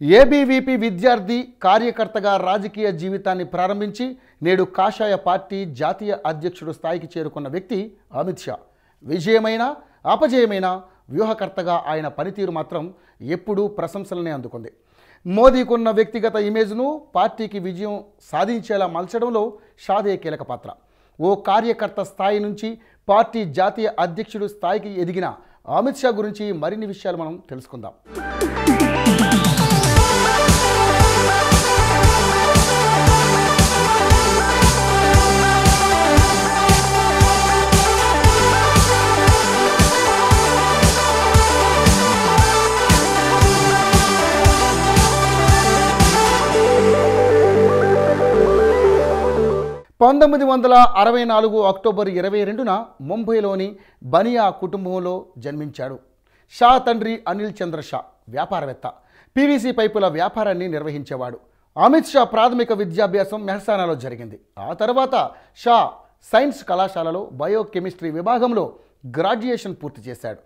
ABVP విద్యార్థి కార్యకర్తగా రాజకీయ జీవితాన్ని ప్రారంభించి నేడు కాషాయ పార్టీ జాతీయ అధ్యక్షుడు స్థాయికి చేరుకున్న వ్యక్తి అమిత్ షా. విజయమైన అపజయమైన వ్యూహకర్తగా ఆయన పనితీరు మాత్రం ఎప్పుడూ ప్రశంసలనే అందుకుంది. మోదీకున్న వ్యక్తిగత ఇమేజ్ను పార్టీకి విజయం సాధించేలా మలచడంలో షాదే కీలక పాత్ర. ఓ కార్యకర్త స్థాయి నుంచి పార్టీ జాతీయ అధ్యక్షుడు స్థాయికి ఎదిగిన అమిత్ షా గురించి మరిన్ని విషయాలు మనం తెలుసుకుందాం. పంతొమ్మిది వందల అరవై నాలుగు అక్టోబర్ ఇరవై రెండున ముంబైలోని బనియా కుటుంబంలో జన్మించాడు. షా తండ్రి అనిల్ చంద్ర షా వ్యాపారవేత్త. పీవీసీ పైపుల వ్యాపారాన్ని నిర్వహించేవాడు. అమిత్ షా ప్రాథమిక విద్యాభ్యాసం మెహసానాలో జరిగింది. ఆ తర్వాత షా సైన్స్ కళాశాలలో బయోకెమిస్ట్రీ విభాగంలో గ్రాడ్యుయేషన్ పూర్తి చేశాడు.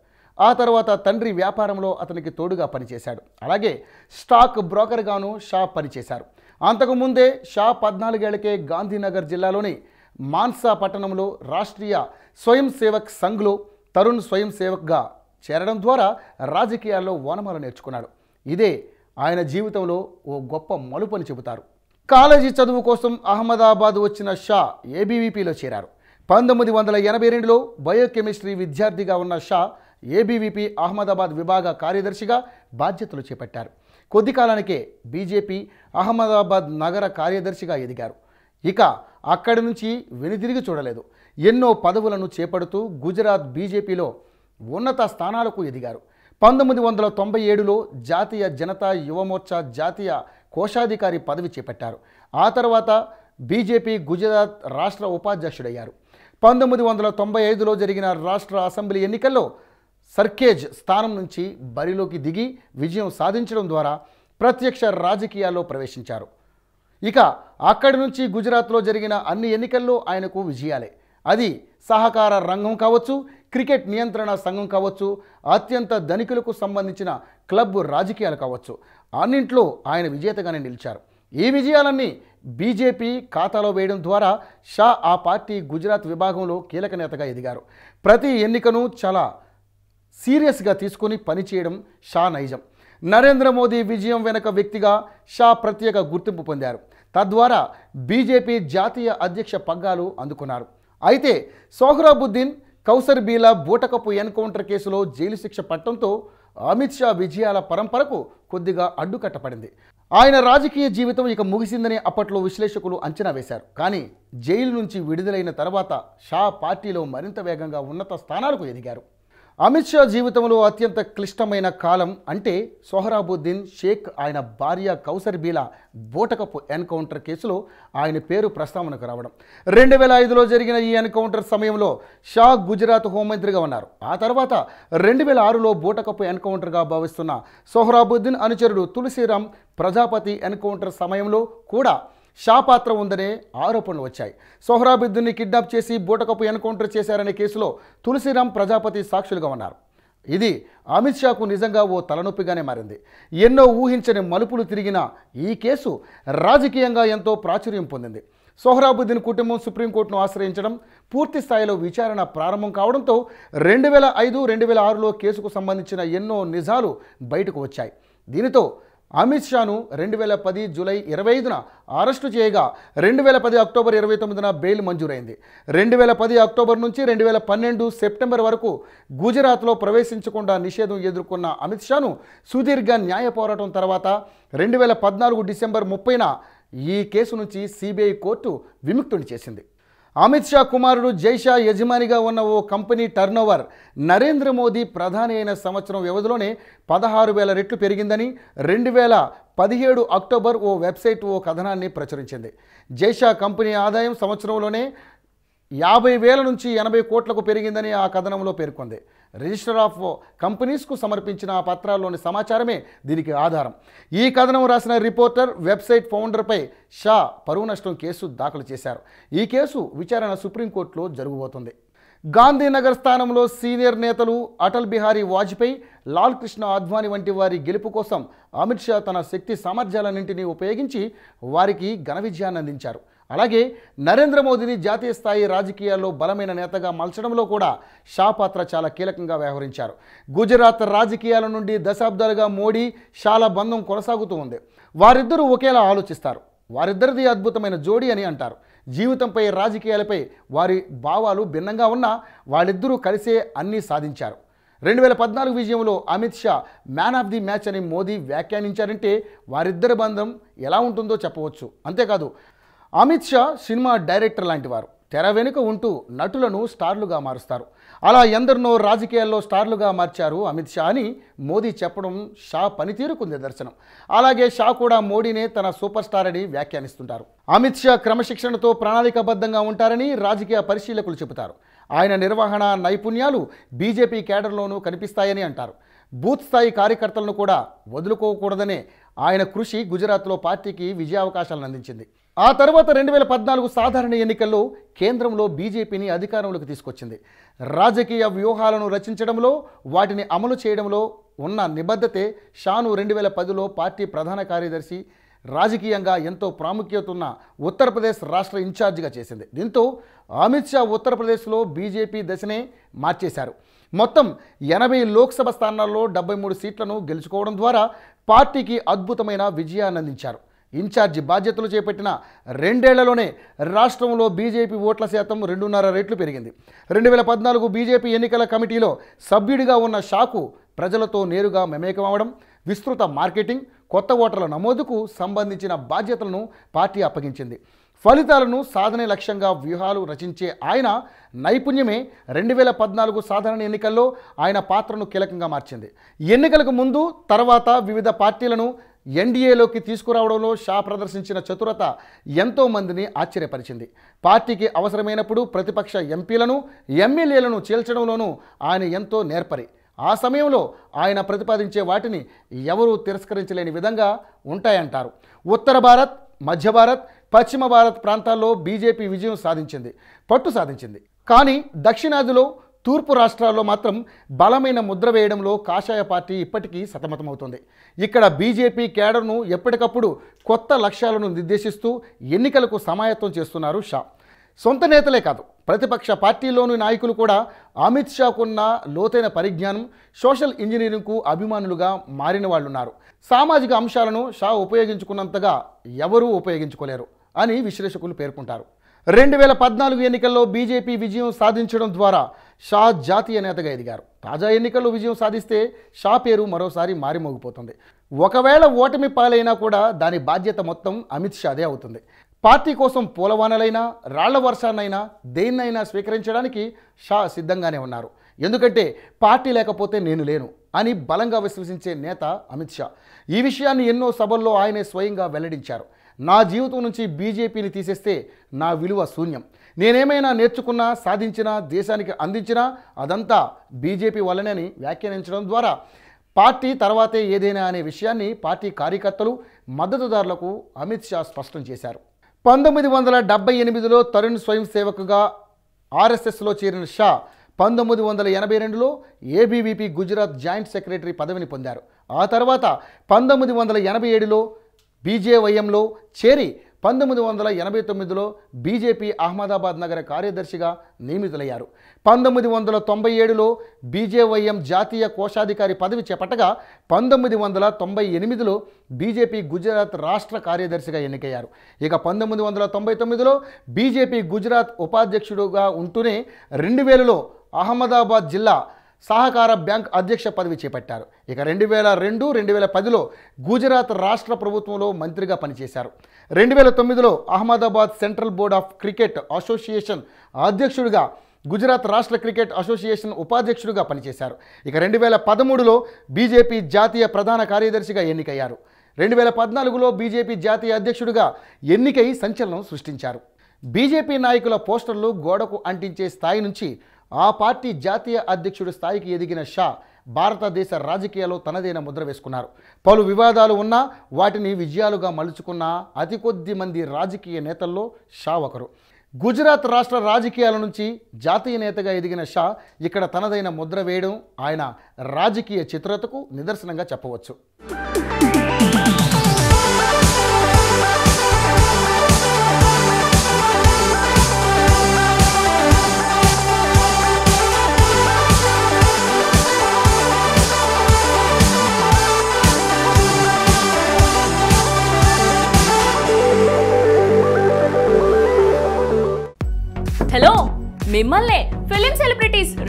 ఆ తర్వాత తండ్రి వ్యాపారంలో అతనికి తోడుగా పనిచేశాడు. అలాగే స్టాక్ బ్రోకర్గాను షా పనిచేశారు. అంతకుముందే షా పద్నాలుగేళ్ళకే గాంధీనగర్ జిల్లాలోని మాన్సా పట్టణంలో రాష్ట్రీయ స్వయం సేవక్ సంఘ్లో తరుణ్ స్వయం సేవక్గా చేరడం ద్వారా రాజకీయాల్లో ఓనమాలు నేర్చుకున్నాడు. ఇదే ఆయన జీవితంలో ఓ గొప్ప మలుపు అని చెబుతారు. కాలేజీ చదువు కోసం అహ్మదాబాద్ వచ్చిన షా ఏబీవీపీలో చేరారు. పంతొమ్మిది వందల ఎనభై రెండులో బయోకెమిస్ట్రీ విద్యార్థిగా ఉన్న షా ఏబీవీపీ అహ్మదాబాద్ విభాగ కార్యదర్శిగా బాధ్యతలు చేపట్టారు. కొద్ది కాలానికే బీజేపీ అహ్మదాబాద్ నగర కార్యదర్శిగా ఎదిగారు. ఇక అక్కడి నుంచి వెనుదిరిగి చూడలేదు. ఎన్నో పదవులను చేపడుతూ గుజరాత్ బీజేపీలో ఉన్నత స్థానాలకు ఎదిగారు. పంతొమ్మిది వందల తొంభై ఏడులో జాతీయ జనతా యువమోర్చా జాతీయ కోశాధికారి పదవి చేపట్టారు. ఆ తర్వాత బీజేపీ గుజరాత్ రాష్ట్ర ఉపాధ్యక్షుడయ్యారు. పంతొమ్మిది వందల తొంభై ఐదులో జరిగిన రాష్ట్ర అసెంబ్లీ ఎన్నికల్లో సర్కేజ్ స్థానం నుంచి బరిలోకి దిగి విజయం సాధించడం ద్వారా ప్రత్యక్ష రాజకీయాల్లో ప్రవేశించారు. ఇక అక్కడి నుంచి గుజరాత్లో జరిగిన అన్ని ఎన్నికల్లో ఆయనకు విజయాలే. అది సహకార రంగం కావచ్చు క్రికెట్ నియంత్రణ సంఘం కావచ్చు అత్యంత ధనికులకు సంబంధించిన క్లబ్ రాజకీయాలు కావచ్చు. అన్నింట్లో ఆయన విజేతగానే నిలిచారు. ఈ విజయాలన్నీ బీజేపీ ఖాతాలో వేయడం ద్వారా షా ఆ పార్టీ గుజరాత్ విభాగంలో కీలక నేతగా ఎదిగారు. ప్రతి ఎన్నికను చాలా సీరియస్గా తీసుకుని పనిచేయడం షా నైజం. నరేంద్ర మోదీ విజయం వెనుక వ్యక్తిగా షా ప్రత్యేక గుర్తింపు పొందారు. తద్వారా బీజేపీ జాతీయ అధ్యక్ష పగ్గాలు అందుకున్నారు. అయితే సోహ్రాబుద్దీన్ కౌసర్ బీలా బూటకపు ఎన్కౌంటర్ కేసులో జైలు శిక్ష పట్టడంతో అమిత్ షా విజయాల పరంపరకు కొద్దిగా అడ్డుకట్టపడింది ఆయన రాజకీయ జీవితం ఇక ముగిసిందని అప్పట్లో విశ్లేషకులు అంచనా వేశారు. కానీ జైలు నుంచి విడుదలైన తర్వాత షా పార్టీలో మరింత వేగంగా ఉన్నత స్థానాలకు ఎదిగారు. అమిత్ షా జీవితంలో అత్యంత క్లిష్టమైన కాలం అంటే సోహరాబుద్దీన్ షేక్ ఆయన భార్య కౌసర్ బీలా బోటకపు ఎన్కౌంటర్ కేసులో ఆయన పేరు ప్రస్తావనకు రావడం. రెండు వేల ఐదులో జరిగిన ఈ ఎన్కౌంటర్ సమయంలో షా గుజరాత్ హోంమంత్రిగా ఉన్నారు. ఆ తర్వాత రెండు వేల ఆరులో బోటకపు ఎన్కౌంటర్గా భావిస్తున్న సోహరాబుద్దీన్ అనుచరుడు తులసిరామ్ ప్రజాపతి ఎన్కౌంటర్ సమయంలో కూడా షా పాత్ర ఉందనే ఆరోపణలు వచ్చాయి. సోహరాబుద్దీన్ని కిడ్నాప్ చేసి బూటకపు ఎన్కౌంటర్ చేశారనే కేసులో తులసిరామ్ ప్రజాపతి సాక్షులుగా ఉన్నారు. ఇది అమిత్ షాకు నిజంగా ఓ తలనొప్పిగానే మారింది. ఎన్నో ఊహించని మలుపులు తిరిగిన ఈ కేసు రాజకీయంగా ఎంతో ప్రాచుర్యం పొందింది. సోహరాబుద్దీన్ కుటుంబం సుప్రీంకోర్టును ఆశ్రయించడం పూర్తి స్థాయిలో విచారణ ప్రారంభం కావడంతో రెండు వేల ఐదు రెండు వేల ఆరులో కేసుకు సంబంధించిన ఎన్నో నిజాలు బయటకు వచ్చాయి. దీనితో అమిత్ షాను రెండు వేల పది జూలై ఇరవై ఐదున అరెస్టు చేయగా రెండు వేల పది అక్టోబర్ ఇరవై తొమ్మిదిన బెయిల్ మంజూరైంది. రెండు వేల పది అక్టోబర్ నుంచి రెండు వేల పన్నెండు సెప్టెంబర్ వరకు గుజరాత్లో ప్రవేశించకుండా నిషేధం ఎదుర్కొన్న అమిత్ షాను సుదీర్ఘ న్యాయ పోరాటం తర్వాత రెండు వేల పద్నాలుగు డిసెంబర్ ముప్పైన ఈ కేసు నుంచి సిబిఐ కోర్టు విముక్తుని చేసింది. అమిత్ షా కుమారుడు జైషా యజమానిగా ఉన్న ఓ కంపెనీ టర్నోవర్ నరేంద్ర మోదీ ప్రధాని అయిన సంవత్సరం వ్యవధిలోనే పదహారు వేల రెట్లు పెరిగిందని రెండు వేల పదిహేడు అక్టోబర్ ఓ వెబ్సైట్ ఓ కథనాన్ని ప్రచురించింది. జైషా కంపెనీ ఆదాయం సంవత్సరంలోనే యాభై వేల నుంచి ఎనభై కోట్లకు పెరిగిందని ఆ కథనంలో పేర్కొంది. రిజిస్టర్ ఆఫ్ కంపెనీస్కు సమర్పించిన ఆ పత్రాల్లోని సమాచారమే దీనికి ఆధారం. ఈ కథనం రాసిన రిపోర్టర్ వెబ్సైట్ ఫౌండర్పై షా పరువు నష్టం కేసు దాఖలు చేశారు. ఈ కేసు విచారణ సుప్రీంకోర్టులో జరగబోతుంది. గాంధీనగర్ స్థానంలో సీనియర్ నేతలు అటల్ బిహారీ వాజ్పేయి లాల్ కృష్ణ అద్వానీ వంటి వారి గెలుపు కోసం అమిత్ షా తన శక్తి సామర్థ్యాలన్నింటినీ ఉపయోగించి వారికి ఘన విజయాన్ని అందించారు. అలాగే నరేంద్ర మోదీని జాతీయ స్థాయి రాజకీయాల్లో బలమైన నేతగా మలచడంలో కూడా షా పాత్ర చాలా కీలకంగా వ్యవహరించారు. గుజరాత్ రాజకీయాల నుండి దశాబ్దాలుగా మోడీ షాల బంధం కొనసాగుతూ ఉంది. వారిద్దరూ ఒకేలా ఆలోచిస్తారు. వారిద్దరిది అద్భుతమైన జోడీ అని అంటారు. జీవితంపై రాజకీయాలపై వారి భావాలు భిన్నంగా ఉన్నా వాళ్ళిద్దరూ కలిసే అన్నీ సాధించారు. రెండు వేల పద్నాలుగు విజయంలో Amit Shah man of the match అని మోదీ వ్యాఖ్యానించారంటే వారిద్దరి బంధం ఎలా ఉంటుందో చెప్పవచ్చు. అంతేకాదు అమిత్ షా సినిమా డైరెక్టర్ లాంటి వారు. తెర వెనుక ఉంటూ నటులను స్టార్లుగా మారుస్తారు. అలా ఎందరినో రాజకీయాల్లో స్టార్లుగా మార్చారు అమిత్ షా అని మోదీ చెప్పడం షా పనితీరుకు నిదర్శనం అలాగే షా కూడా మోడీనే తన సూపర్ స్టార్ అని వ్యాఖ్యానిస్తుంటారు. అమిత్ షా క్రమశిక్షణతో ప్రణాళికాబద్ధంగా ఉంటారని రాజకీయ పరిశీలకులు చెబుతారు. ఆయన నిర్వహణ నైపుణ్యాలు బీజేపీ కేడర్లోనూ కనిపిస్తాయని అంటారు. బూత్ స్థాయి కార్యకర్తలను కూడా వదులుకోకూడదనే ఆయన కృషి గుజరాత్లో పార్టీకి విజయావకాశాలను అందించింది. ఆ తర్వాత రెండు వేల పద్నాలుగు సాధారణ ఎన్నికల్లో కేంద్రంలో బీజేపీని అధికారంలోకి తీసుకొచ్చింది. రాజకీయ వ్యూహాలను రచించడంలో వాటిని అమలు చేయడంలో ఉన్న నిబద్ధతే షాను రెండు వేల పదిలో పార్టీ ప్రధాన కార్యదర్శి రాజకీయంగా ఎంతో ప్రాముఖ్యత ఉన్న ఉత్తరప్రదేశ్ రాష్ట్ర ఇన్ఛార్జిగా చేసింది. దీంతో అమిత్ షా ఉత్తరప్రదేశ్లో బీజేపీ దశనే మార్చేశారు. మొత్తం ఎనభై లోక్సభ స్థానాల్లో డెబ్బై మూడు సీట్లను గెలుచుకోవడం ద్వారా పార్టీకి అద్భుతమైన విజయాన్ని అందించారు. ఇన్ఛార్జి బాధ్యతలు చేపట్టిన రెండేళ్ళలోనే రాష్ట్రంలో బీజేపీ ఓట్ల శాతం రెండున్నర రెట్లు పెరిగింది. రెండు వేల పద్నాలుగు బీజేపీ ఎన్నికల కమిటీలో సభ్యుడిగా ఉన్న షాకు ప్రజలతో నేరుగా మమేకం విస్తృత మార్కెటింగ్ కొత్త ఓటర్ల నమోదుకు సంబంధించిన బాధ్యతలను పార్టీ అప్పగించింది. ఫలితాలను సాధనే లక్ష్యంగా వ్యూహాలు రచించే ఆయన నైపుణ్యమే రెండు వేల పద్నాలుగు సాధారణ ఎన్నికల్లో ఆయన పాత్రను కీలకంగా మార్చింది. ఎన్నికలకు ముందు తర్వాత వివిధ పార్టీలను ఎన్డీఏలోకి తీసుకురావడంలో షా ప్రదర్శించిన చతురత ఎంతో మందిని ఆశ్చర్యపరిచింది. పార్టీకి అవసరమైనప్పుడు ప్రతిపక్ష ఎంపీలను ఎమ్మెల్యేలను చీల్చడంలోనూ ఆయన ఎంతో నేర్పరి. ఆ సమయంలో ఆయన ప్రతిపాదించే వాటిని ఎవరూ తిరస్కరించలేని విధంగా ఉంటాయంటారు. ఉత్తర భారత్ మధ్య భారత్ పశ్చిమ భారత్ ప్రాంతాల్లో బీజేపీ విజయం సాధించింది పట్టు సాధించింది. కానీ దక్షిణాదిలో తూర్పు రాష్ట్రాల్లో మాత్రం బలమైన ముద్ర వేయడంలో కాషాయ పార్టీ ఇప్పటికీ సతమతమవుతుంది. ఇక్కడ బీజేపీ కేడర్ను ఎప్పటికప్పుడు కొత్త లక్ష్యాలను నిర్దేశిస్తూ ఎన్నికలకు సమాయత్తం చేస్తున్నారు షా. సొంత నేతలే కాదు ప్రతిపక్ష పార్టీలోని నాయకులు కూడా అమిత్ షాకున్న లోతైన పరిజ్ఞానం సోషల్ ఇంజనీరింగ్కు అభిమానులుగా మారిన వాళ్ళున్నారు. సామాజిక అంశాలను షా ఉపయోగించుకున్నంతగా ఎవరూ ఉపయోగించుకోలేరు. అని విశ్లేషకులు పేర్కొంటారు. రెండు వేల పద్నాలుగు ఎన్నికల్లో బీజేపీ విజయం సాధించడం ద్వారా షా జాతీయ నేతగా ఎదిగారు. తాజా ఎన్నికల్లో విజయం సాధిస్తే షా పేరు మరోసారి మారిమోగిపోతుంది. ఒకవేళ ఓటమి పాలైనా కూడా దాని బాధ్యత మొత్తం అమిత్ షాదే అవుతుంది. పార్టీ కోసం పూలవానలైనా రాళ్ళ వర్షాన్నైనా దేన్నైనా స్వీకరించడానికి షా సిద్ధంగానే ఉన్నారు. ఎందుకంటే పార్టీ లేకపోతే నేను లేను అని బలంగా విశ్వసించే నేత అమిత్ షా. ఈ విషయాన్ని ఎన్నో సభల్లో ఆయనే స్వయంగా వెల్లడించారు. నా జీవితం నుంచి బీజేపీని తీసేస్తే నా విలువ శూన్యం. నేనేమైనా నేర్చుకున్నా సాధించినా దేశానికి అందించినా అదంతా బీజేపీ వల్లనే వ్యాఖ్యానించడం ద్వారా పార్టీ తర్వాతే ఏదైనా అనే విషయాన్ని పార్టీ కార్యకర్తలు మద్దతుదారులకు అమిత్ షా స్పష్టం చేశారు. పంతొమ్మిది వందల డెబ్బై ఎనిమిదిలో తరుణ్ స్వయం సేవకుగా ఆర్ఎస్ఎస్లో చేరిన షా పంతొమ్మిది వందల ఎనభై రెండులో ఏబీవీపీ గుజరాత్ జాయింట్ సెక్రటరీ పదవిని పొందారు. ఆ తర్వాత పంతొమ్మిది వందల ఎనభై ఏడులో బీజేవైఎంలో చేరి పంతొమ్మిది వందల ఎనభై తొమ్మిదిలో బీజేపీ అహ్మదాబాద్ నగర కార్యదర్శిగా నియమితులయ్యారు. పంతొమ్మిది వందల తొంభై ఏడులో బీజేవైఎం జాతీయ కోశాధికారి పదవి చేపట్టగా పంతొమ్మిది వందల తొంభై ఎనిమిదిలో బీజేపీ గుజరాత్ రాష్ట్ర కార్యదర్శిగా ఎన్నికయ్యారు. ఇక పంతొమ్మిది వందల తొంభై తొమ్మిదిలో బీజేపీ గుజరాత్ ఉపాధ్యక్షుడుగా ఉంటూనే రెండు వేలలో అహ్మదాబాద్ జిల్లా సహకార బ్యాంక్ అధ్యక్ష పదవి చేపట్టారు. ఇక రెండు వేల రెండు రెండు వేల పదిలో గుజరాత్ రాష్ట్ర ప్రభుత్వంలో మంత్రిగా పనిచేశారు. రెండు వేల తొమ్మిదిలో Ahmedabad central board of cricket association అధ్యక్షుడిగా గుజరాత్ రాష్ట్ర క్రికెట్ అసోసియేషన్ ఉపాధ్యక్షుడిగా పనిచేశారు. ఇక రెండు వేల పదమూడులో బీజేపీ జాతీయ ప్రధాన కార్యదర్శిగా ఎన్నికయ్యారు. రెండు వేల పద్నాలుగులో బీజేపీ జాతీయ అధ్యక్షుడిగా ఎన్నికై సంచలనం సృష్టించారు. బీజేపీ నాయకుల పోస్టర్లు గోడకు అంటించే స్థాయి నుంచి ఆ పార్టీ జాతీయ అధ్యక్షుడి స్థాయికి ఎదిగిన షా భారతదేశ రాజకీయాల్లో తనదైన ముద్ర వేసుకున్నారు. పలు వివాదాలు ఉన్నా వాటిని విజయాలుగా మలుచుకున్న అతి కొద్ది మంది రాజకీయ నేతల్లో షా ఒకరు. గుజరాత్ రాష్ట్ర రాజకీయాల నుంచి జాతీయ నేతగా ఎదిగిన షా ఇక్కడ తనదైన ముద్ర వేయడం ఆయన రాజకీయ చిత్రతకు నిదర్శనంగా చెప్పవచ్చు.